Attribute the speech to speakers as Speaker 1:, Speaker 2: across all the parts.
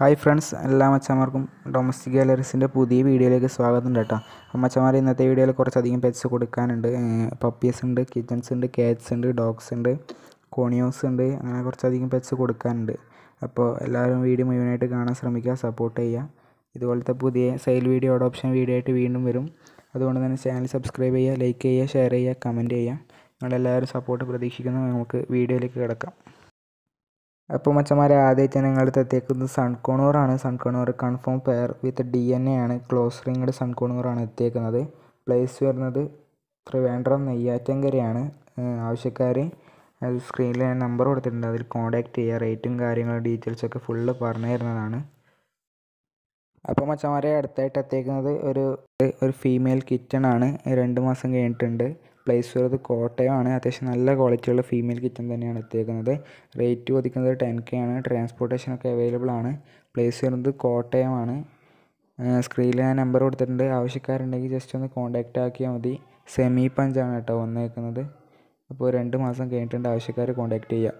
Speaker 1: Hi friends എല്ലാ അമ്മച്ചമാർക്കും domestic ഗാലറീസിന്റെ പുതിയ വീഡിയോയിലേക്ക് സ്വാഗതം കേട്ടോ അമ്മച്ചമാർ ഇന്നത്തെ വീഡിയോയിൽ കുറച്ചധികം പെറ്റ്സ് കൊടുക്കാനുണ്ട്. പപ്പീസ് ഉണ്ട് കിറ്റൻസ് ഉണ്ട് കാറ്റ്സ് ഉണ്ട് ഡോഗ്സ് ഉണ്ട് കോണിയോസ് ഉണ്ട് അങ്ങനെ കുറച്ചധികം പെറ്റ്സ് കൊടുക്കാനുണ്ട്. അപ്പോൾ എല്ലാവരും വീഡിയോ മുഴുവനായിട്ട് കാണാൻ ശ്രമിക്കുക സപ്പോർട്ട് ചെയ്യുക. ഇതുപോലത്തെ പുതിയ സെയിൽ വീഡിയോ അഡോപ്ഷൻ വീഡിയോ ആയിട്ട് വീണ്ടും വരും. അതുകൊണ്ട് തന്നെ ചാനൽ സബ്സ്ക്രൈബ് ചെയ്യുക ലൈക്ക് ചെയ്യുക ഷെയർ ചെയ്യുക കമന്റ് ചെയ്യുക. നിങ്ങളെല്ലാവരും സപ്പോർട്ട് പ്രതീക്ഷിക്കുന്നു. നമുക്ക് വീഡിയോയിലേക്ക് കിടക്കാം. അപ്പോൾ മച്ചന്മാരെ ആദ്യമായിട്ട് ഞങ്ങളുടെ എത്തിയേക്കുന്നത് സൺകോണൂറാണ്. Sun conure confirm pair with D N A ആണ്. ക്ലോസ് റിങ്ങഡ് സൺകോണൂറാണ് എത്തിയേക്കുന്നത്. പ്ലേസ് വരുന്നത് ട്രിവാൻഡ്രം നെയ്യാറ്റങ്കരയാണ് ആവശ്യക്കാർ അത് സ്ക്രീനിൽ ഞാൻ നമ്പർ കൊടുത്തിട്ടുണ്ട്. അതിൽ കോൺടാക്റ്റ് ചെയ്യുക റേറ്റും കാര്യങ്ങളും ഡീറ്റെയിൽസൊക്കെ ഫുള്ള് പറഞ്ഞു തരുന്നതാണ്. അപ്പോൾ മച്ചന്മാരെ അടുത്തായിട്ട് എത്തിയേക്കുന്നത് ഒരു ഒരു ഫീമെയിൽ കിച്ചൺ ആണ്. രണ്ട് മാസം കഴിഞ്ഞിട്ടുണ്ട്. പ്ലേസ് വരുന്നത് കോട്ടയമാണ്. അത്യാവശ്യം നല്ല ക്വാളിറ്റിയുള്ള ഫീമെയിൽ കിച്ചൺ തന്നെയാണ് എത്തിയേക്കുന്നത് റേറ്റ് ചോദിക്കുന്നത് ടെൻ കെ ആണ്. ട്രാൻസ്പോർട്ടേഷനൊക്കെ അവൈലബിൾ ആണ്. പ്ലേസ് വരുന്നത് കോട്ടയമാണ്. സ്ക്രീനിൽ ഞാൻ നമ്പർ കൊടുത്തിട്ടുണ്ട്. ആവശ്യക്കാരുണ്ടെങ്കിൽ ജസ്റ്റ് ഒന്ന് കോൺടാക്റ്റ് ആക്കിയാൽ മതി. സെമി പഞ്ചാണ് കേട്ടോ വന്നേക്കുന്നത്. അപ്പോൾ രണ്ട് മാസം കഴിഞ്ഞിട്ടുണ്ട് ആവശ്യക്കാർ കോൺടാക്റ്റ് ചെയ്യുക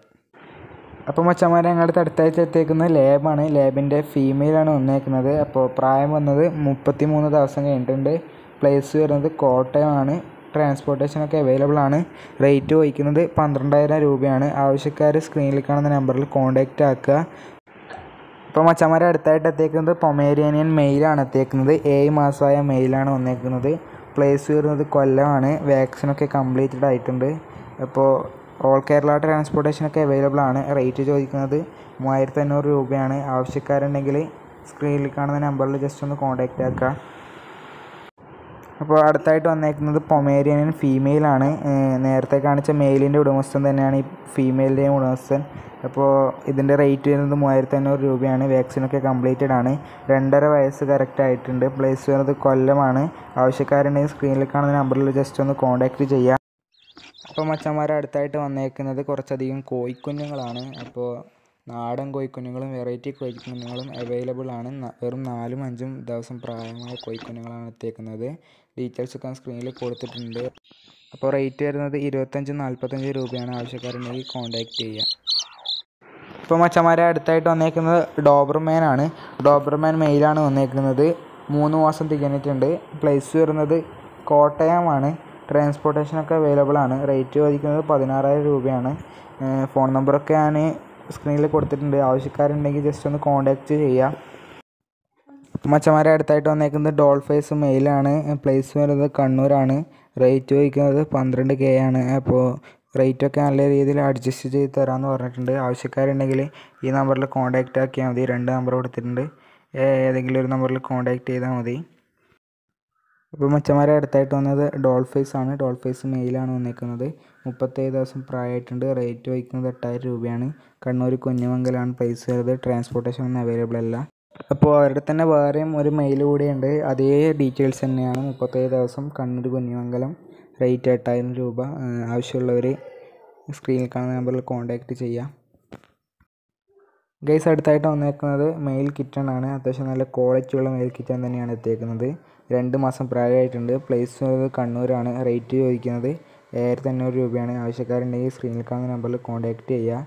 Speaker 1: അപ്പോൾ മച്ചന്മാരെ ഞങ്ങളുടെ അടുത്താഴ്ച എത്തിയേക്കുന്നത് ലാബാണ് ലാബിന്റെ ഫീമെയിലാണ് വന്നേക്കുന്നത്. അപ്പോൾ പ്രായം വന്നത് മുപ്പത്തി മൂന്ന് ദിവസം കഴിഞ്ഞിട്ടുണ്ട്. പ്ലേസ് വരുന്നത് കോട്ടയമാണ്. ട്രാൻസ്പോർട്ടേഷനൊക്കെ അവൈലബിൾ ആണ്. റേറ്റ് വഹിക്കുന്നത് പന്ത്രണ്ടായിരം രൂപയാണ്. ആവശ്യക്കാർ സ്ക്രീനിൽ കാണുന്ന നമ്പറിൽ കോൺടാക്റ്റ് ആക്കുക. ഇപ്പോൾ മച്ചന്മാരെ അടുത്തായിട്ട് എത്തിയേക്കുന്നത് പൊമേരിയനിയൻ മെയിലാണ് എത്തിയേക്കുന്നത്. ഏഴ് മാസമായ മെയിലാണ് വന്നേക്കുന്നത്. പ്ലേസ് വരുന്നത് കൊല്ലമാണ്. വാക്സിനൊക്കെ കംപ്ലീറ്റഡ് ആയിട്ടുണ്ട്. അപ്പോൾ ഓൾ കേരള ട്രാൻസ്പോർട്ടേഷൻ ഒക്കെ അവൈലബിൾ ആണ്. റേറ്റ് ചോദിക്കുന്നത് മൂവായിരത്തി അഞ്ഞൂറ് രൂപയാണ്. ആവശ്യക്കാരുണ്ടെങ്കിൽ സ്ക്രീനിൽ കാണുന്ന നമ്പറിൽ ജസ്റ്റ് ഒന്ന് കോൺടാക്റ്റ് ആക്കുക. അപ്പോൾ അടുത്തായിട്ട് വന്നേക്കുന്നത് പൊമേരിയൻ ഫീമെയിലാണ് നേരത്തെ കാണിച്ച മെയിലിന്റെ ഉടമസ്ഥൻ തന്നെയാണ് ഈ ഫീമെയിലിന്റെയും ഉടമസ്ഥൻ. അപ്പോൾ ഇതിന്റെ റേറ്റ് വരുന്നത് മൂവായിരത്തി അഞ്ഞൂറ് രൂപയാണ് വാക്സിനൊക്കെ കംപ്ലീറ്റഡ് ആണ്. രണ്ടര വയസ്സ് കറക്റ്റ് ആയിട്ടുണ്ട്. പ്ലേസ് വരുന്നത് കൊല്ലമാണ്. ആവശ്യക്കാരുണ്ടെങ്കിൽ സ്ക്രീനിൽ കാണുന്ന നമ്പറിൽ ജസ്റ്റ് ഒന്ന് കോൺടാക്റ്റ് ചെയ്യാം. അപ്പോൾ മച്ചന്മാരെ അടുത്തായിട്ട് വന്നേക്കുന്നത് കുറച്ചധികം കോഴിക്കുഞ്ഞുങ്ങളാണ്. അപ്പോൾ നാടൻ കോഴിക്കുഞ്ഞുങ്ങളും വെറൈറ്റി കോഴിക്കുഞ്ഞുങ്ങളും അവൈലബിൾ ആണ് വെറും നാലും അഞ്ചും ദിവസം പ്രായമായ കോഴിക്കുഞ്ഞുങ്ങളാണ് എത്തിയേക്കുന്നത്. ഡീറ്റെയിൽസ് ഒക്കെ സ്ക്രീനിൽ കൊടുത്തിട്ടുണ്ട്. അപ്പോൾ റേറ്റ് വരുന്നത് ഇരുപത്തഞ്ച് നാൽപ്പത്തഞ്ച് രൂപയാണ് ആവശ്യക്കാരുണ്ടെങ്കിൽ കോൺടാക്റ്റ് ചെയ്യുക ഇപ്പോൾ മച്ചന്മാരെ അടുത്തായിട്ട് വന്നേക്കുന്നത് ഡോബർമാൻ ആണ്. ഡോബർമാൻ മെയിലാണ് വന്നേക്കുന്നത്. മൂന്ന് മാസം തികഞ്ഞിട്ടുണ്ട്. പ്ലേസ് വരുന്നത് കോട്ടയമാണ് ട്രാൻസ്പോർട്ടേഷനൊക്കെ അവൈലബിൾ ആണ്. റേറ്റ് ചോദിക്കുന്നത് പതിനാറായിരം രൂപയാണ്. ഫോൺ നമ്പറൊക്കെ ഞാൻ സ്ക്രീനിൽ കൊടുത്തിട്ടുണ്ട്. ആവശ്യക്കാരുണ്ടെങ്കിൽ ജസ്റ്റ് ഒന്ന് കോൺടാക്റ്റ് ചെയ്യുക മച്ചന്മാരെ അടുത്തായിട്ട് വന്നേക്കുന്നത് ഡോൾഫേസ് മെയിലാണ് പ്ലേസ് വരുന്നത് കണ്ണൂരാണ്. റേറ്റ് ചോദിക്കുന്നത് പന്ത്രണ്ട് കെ ആണ്. അപ്പോൾ റേറ്റൊക്കെ നല്ല രീതിയിൽ അഡ്ജസ്റ്റ് ചെയ്ത് തരാമെന്ന് പറഞ്ഞിട്ടുണ്ട്. ആവശ്യക്കാരുണ്ടെങ്കിൽ ഈ നമ്പറിൽ കോൺടാക്റ്റ് ആക്കിയാൽ മതി. രണ്ട് നമ്പർ കൊടുത്തിട്ടുണ്ട്. ഏതെങ്കിലും ഒരു നമ്പറിൽ കോൺടാക്റ്റ് ചെയ്താൽ മതി. അപ്പോൾ മച്ചന്മാരെ അടുത്തായിട്ട് വന്നത് ഡോൾഫേസ് ആണ്. ഡോൾഫേസ് മെയിലാണ് വന്നേക്കുന്നത്. മുപ്പത്തേഴ് ദിവസം പ്രായമായിട്ടുണ്ട്. റേറ്റ് വയ്ക്കുന്നത് എട്ടായിരം രൂപയാണ്. കണ്ണൂർ കുഞ്ഞുമംഗലാണ്. പ്ലേസ് ചെയ്തത് ട്രാൻസ്പോർട്ടേഷൻ ഒന്നും അവൈലബിൾ അല്ല. അപ്പോൾ അവരുടെ തന്നെ വേറെയും ഒരു മെയിൽ കൂടിയുണ്ട്. അതേ ഡീറ്റെയിൽസ് തന്നെയാണ്. മുപ്പത്തേഴ് ദിവസം കണ്ണൂർ കുഞ്ഞുമംഗലം. റേറ്റ് എട്ടായിരം രൂപ. ആവശ്യമുള്ളവർ സ്ക്രീനിൽ കാണുന്ന നമ്പറിൽ കോൺടാക്റ്റ് ചെയ്യുക ഗൈസ് അടുത്തായിട്ട് വന്നേക്കുന്നത് മെയിൽ കിറ്റൺ ആണ്. അത്യാവശ്യം നല്ല ക്വാളിറ്റി ഉള്ള മെയിൽ കിറ്റൺ തന്നെയാണ് എത്തിയേക്കുന്നത്. രണ്ട് മാസം പ്രായമായിട്ടുണ്ട്. പ്ലേസ് കണ്ണൂരാണ്. റേറ്റ് ചോദിക്കുന്നത് ഏഴായിരത്തി അഞ്ഞൂറ് രൂപയാണ്. ആവശ്യക്കാരുണ്ടെങ്കിൽ സ്ക്രീനിൽ കാണുന്ന നമ്പറിൽ കോൺടാക്റ്റ് ചെയ്യുക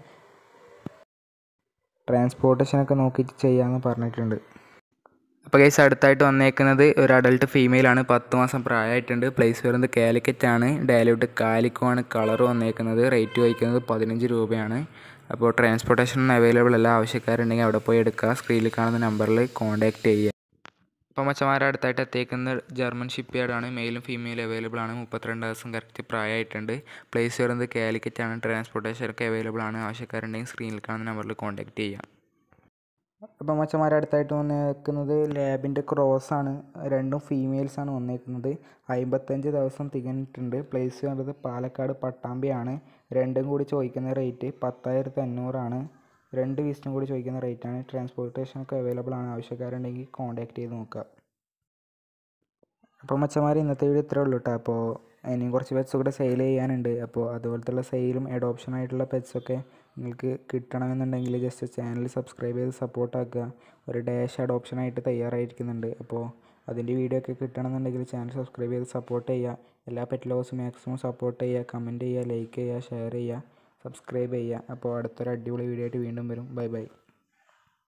Speaker 1: ട്രാൻസ്പോർട്ടേഷനൊക്കെ നോക്കിയിട്ട് ചെയ്യാമെന്ന് പറഞ്ഞിട്ടുണ്ട്. അപ്പോൾ ഗൈസ് അടുത്തായിട്ട് വന്നേക്കുന്നത് ഒരു അഡൾട്ട് ഫീമെയിലാണ് പത്ത് മാസം പ്രായമായിട്ടുണ്ട്. പ്ലേസ് വരുന്നത് കാലിക്കറ്റ് ആണ്. ഡയലൂട്ട് കാലിക്കോ ആണ് കളർ വന്നേക്കുന്നത്. റേറ്റ് വഹിക്കുന്നത് പതിനഞ്ച് രൂപയാണ്. അപ്പോൾ ട്രാൻസ്പോർട്ടേഷൻ അവൈലബിൾ അല്ല. ആവശ്യക്കാരുണ്ടെങ്കിൽ അവിടെ പോയി എടുക്കുക. സ്ക്രീനിൽ കാണുന്ന നമ്പറിൽ കോൺടാക്റ്റ് ചെയ്യുക. അപ്പോൾ മച്ചന്മാരെ അടുത്തായിട്ട് എത്തിയേക്കുന്ന ജർമ്മൻ ഷിപ്പ് യാർഡാണ് മെയിലും ഫീമെയിലും അവൈലബിൾ ആണ്. മുപ്പത്തിരണ്ട് ദിവസം കറക്റ്റ് പ്രായമായിട്ടുണ്ട്. പ്ലേസ് വരുന്നത് കാലിക്കറ്റ് ആണ്. ട്രാൻസ്പോർട്ടേഷനൊക്കെ അവൈലബിൾ ആണ്. ആവശ്യക്കാരുണ്ടെങ്കിൽ സ്ക്രീനിൽ കാണുന്ന നമ്പറിൽ കോൺടാക്റ്റ് ചെയ്യുക. അപ്പോൾ മച്ചന്മാരെ അടുത്തായിട്ട് വന്നേക്കുന്നത് ലാബിന്റെ ക്രോസ് ആണ്. രണ്ടും ഫീമെയിൽസ് ആണ് വന്നേക്കുന്നത്. അമ്പത്തഞ്ച് ദിവസം തികഞ്ഞിട്ടുണ്ട്. പ്ലേസ് ചെയ്യുന്നത് പാലക്കാട് പട്ടാമ്പിയാണ്. രണ്ടും കൂടി ചോദിക്കുന്ന റേറ്റ് പത്തായിരത്തി അഞ്ഞൂറാണ് രണ്ട് പീസിനും കൂടി ചോദിക്കുന്ന റേറ്റ് ആണ്. ട്രാൻസ്പോർട്ടേഷൻ ഒക്കെ അവൈലബിൾ ആണ്. ആവശ്യക്കാരുണ്ടെങ്കിൽ കോൺടാക്റ്റ് ചെയ്ത് നോക്കുക. അപ്പോൾ മച്ചന്മാർ ഇന്നത്തെ വീഡിയോ ഇത്രേ ഉള്ളൂ കേട്ടോ അപ്പോൾ ഇനിയും കുറച്ച് പെറ്റ്സ് കൂടെ സെയിൽ ചെയ്യാനുണ്ട്. അപ്പോൾ അതുപോലത്തുള്ള സെയിലും അഡോപ്ഷൻ ആയിട്ടുള്ള പെറ്റ്സൊക്കെ നിങ്ങൾക്ക് കിട്ടണമെന്നുണ്ടെങ്കിൽ ജസ്റ്റ് ചാനൽ സബ്സ്ക്രൈബ് ചെയ്ത് സപ്പോർട്ടാക്കുക ഒരു ഡാഷ് അഡോപ്ഷനായിട്ട് തയ്യാറായിരിക്കുന്നുണ്ട്. അപ്പോൾ അതിന്റെ വീഡിയോ ഒക്കെ കിട്ടണമെന്നുണ്ടെങ്കിൽ ചാനൽ സബ്സ്ക്രൈബ് ചെയ്ത് സപ്പോർട്ട് ചെയ്യുക. എല്ലാ പെറ്റ് ലോസും മാക്സിമം സപ്പോർട്ട് ചെയ്യുക. കമന്റ് ചെയ്യുക ലൈക്ക് ചെയ്യുക ഷെയർ ചെയ്യുക സബ്സ്ക്രൈബ് ചെയ്യുക. അപ്പോൾ അടുത്തൊരു അടിപൊളി വീഡിയോ ആയിട്ട് വീണ്ടും വരും. Bye bye